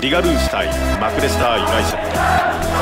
リガルース対マクレスターユナイテッド。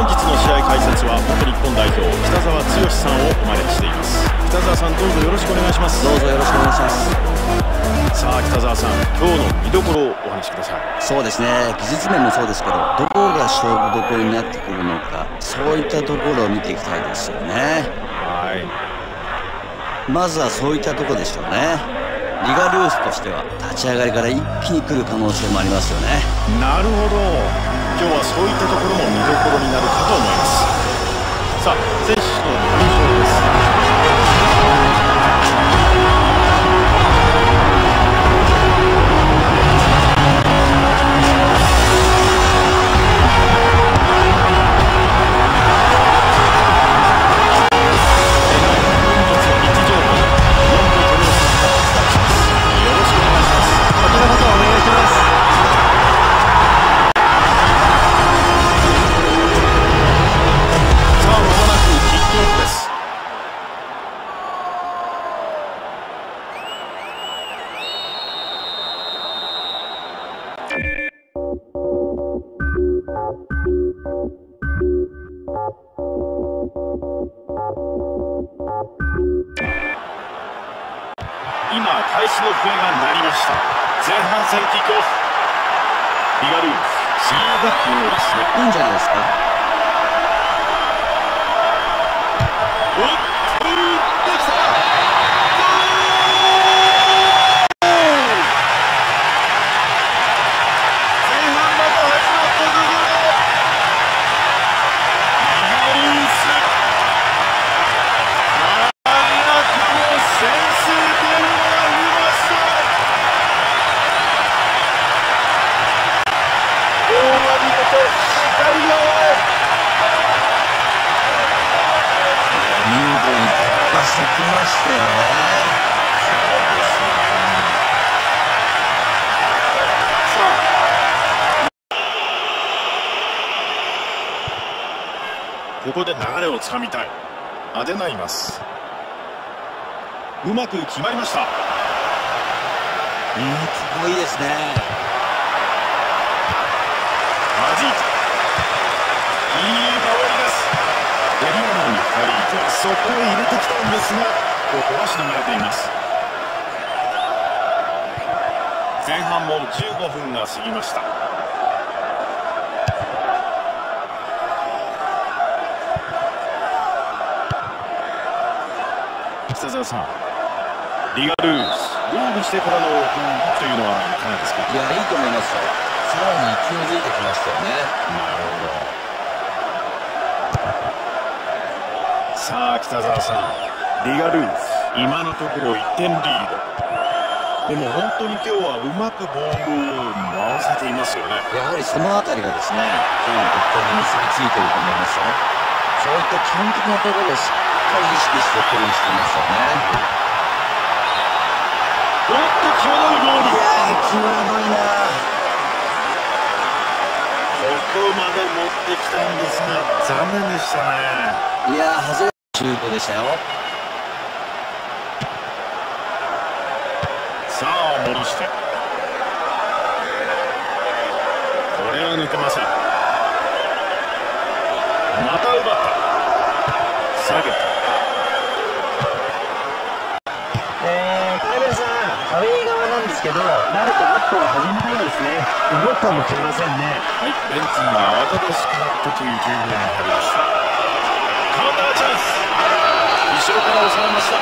本日の試合解説は元日本代表北澤剛さんをお招きしています。北澤さんどうぞよろしくお願いします。どうぞよろしくお願いします。さあ北澤さん今日の見どころをお話しください。そうですね。技術面もそうですけどどこが勝負どころになってくるのかそういったところを見ていきたいですよね。はい。まずはそういったところでしょうねリガルースとしては立ち上がりから一気に来る可能性もありますよね。なるほど。今日はそういったところも見どころになるかと思います。さあ選手の開始の笛が鳴りました。前半戦キックオフ。ビガルースーバックのようですね。いいんじゃないですか？ここで流れをつかみたい。アデナいますうまく決まりました。うんかっこいいですね。マジいい香りですエリアのに2人そこへ入れてきたんですがここはしのがれています。前半も15分が過ぎました。北澤さんリガルースゴールしてからのというのはいかがですか？いやいいと思いますよ。さらに勢いづいてきましたよね。なるほどさあ北澤さん。リガルース今のところ1点リード。でも本当に今日はうまくボールを回せていますよね。やはりそのあたりがですね今日の得点に結びついていると思いますよそういった基本的なところをしっかり意識してプレーしてますよね。おっと際どいボール。いやー際どいなここまで持ってきたんですが残念でしたね。いやー外れシュートでしたよ。さあ戻して。これは抜けません。また奪った。下げた。えー、カエルさん、アウェー側なんですけど、誰かバットが始めないようですね。動くかもしれませんね。はい、ベンチが慌ただしくなったという10秒に入りましたカウンターチャンス後ろから抑えました。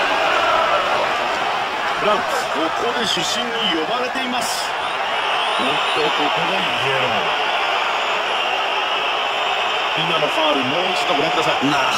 フランスここで主審に呼ばれています。おっとここでイエロー。今のファウルもう一度ご覧ください。な